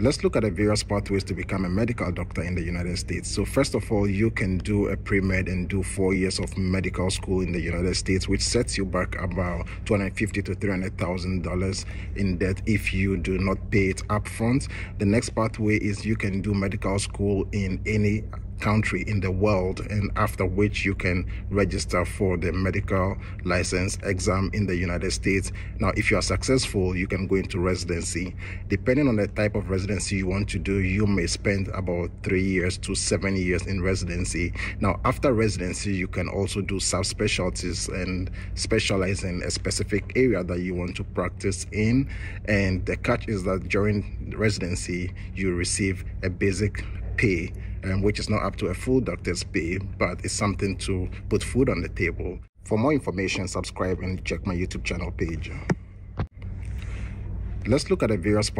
Let's look at the various pathways to become a medical doctor in the United States. So, first of all, you can do a pre med and do four years of medical school in the United States, which sets you back about two hundred fifty to three hundred thousand dollars in debt if you do not pay it upfront. The next pathway is you can do medical school in any country in the world and after which you can register for the medical license exam in the United States. Now, if you are successful, you can go into residency. Depending on the type of residency you want to do, you may spend about three years to seven years in residency. Now, after residency, you can also do subspecialties and specialize in a specific area that you want to practice in. And the catch is that during residency, you receive a basic pay, um, which is not up to a full doctor's pay, but it's something to put food on the table. For more information, subscribe and check my YouTube channel page. Let's look at the various